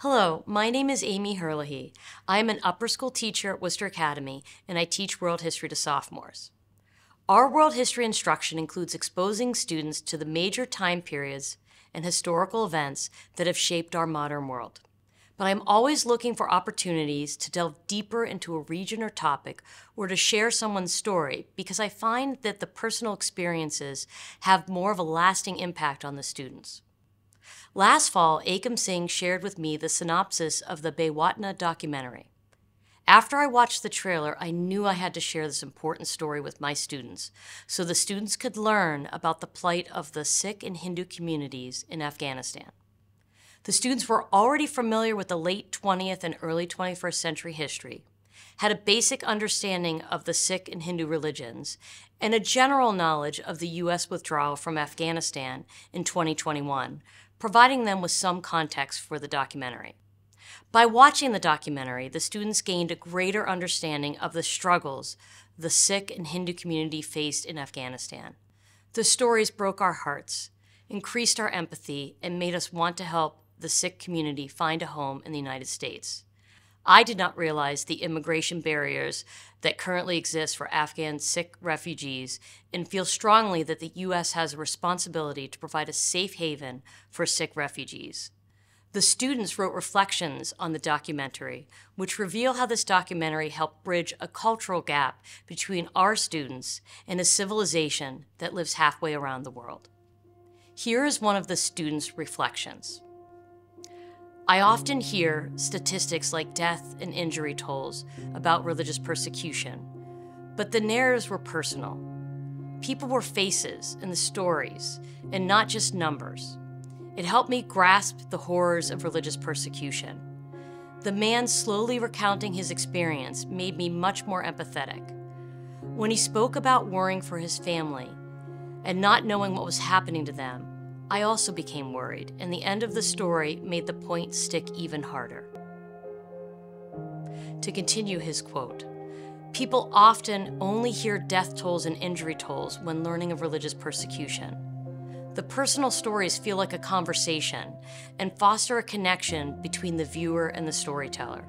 Hello, my name is Amy Herlihy. I am an upper school teacher at Worcester Academy, and I teach world history to sophomores. Our world history instruction includes exposing students to the major time periods and historical events that have shaped our modern world. But I'm always looking for opportunities to delve deeper into a region or topic or to share someone's story because I find that the personal experiences have more of a lasting impact on the students. Last fall, Aekem Singh shared with me the synopsis of the Baywatana documentary. After I watched the trailer, I knew I had to share this important story with my students so the students could learn about the plight of the Sikh and Hindu communities in Afghanistan. The students were already familiar with the late 20th and early 21st century history, had a basic understanding of the Sikh and Hindu religions, and a general knowledge of the U.S. withdrawal from Afghanistan in 2021, providing them with some context for the documentary. By watching the documentary, the students gained a greater understanding of the struggles the Sikh and Hindu community faced in Afghanistan. The stories broke our hearts, increased our empathy, and made us want to help the Sikh community find a home in the United States. I did not realize the immigration barriers that currently exist for Afghan Sikh refugees and feel strongly that the U.S. has a responsibility to provide a safe haven for Sikh refugees. The students wrote reflections on the documentary, which reveal how this documentary helped bridge a cultural gap between our students and a civilization that lives halfway around the world. Here is one of the students' reflections. I often hear statistics like death and injury tolls about religious persecution, but the narratives were personal. People were faces in the stories, and not just numbers. It helped me grasp the horrors of religious persecution. The man slowly recounting his experience made me much more empathetic. When he spoke about worrying for his family and not knowing what was happening to them, I also became worried, and the end of the story made the point stick even harder. To continue his quote, people often only hear death tolls and injury tolls when learning of religious persecution. The personal stories feel like a conversation and foster a connection between the viewer and the storyteller.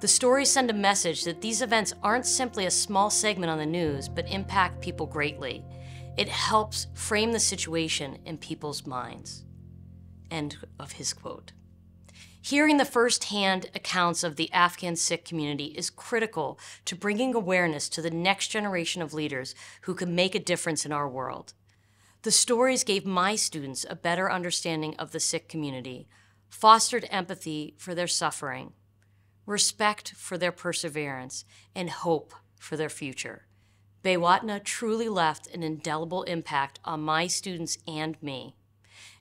The stories send a message that these events aren't simply a small segment on the news, but impact people greatly it helps frame the situation in people's minds. End of his quote. Hearing the firsthand accounts of the Afghan Sikh community is critical to bringing awareness to the next generation of leaders who can make a difference in our world. The stories gave my students a better understanding of the Sikh community, fostered empathy for their suffering, respect for their perseverance, and hope for their future. Baywatana truly left an indelible impact on my students and me.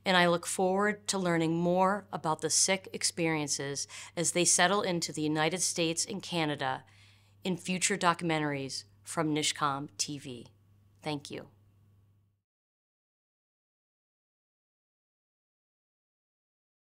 And I look forward to learning more about the Sikh experiences as they settle into the United States and Canada in future documentaries from Nishkam TV. Thank you.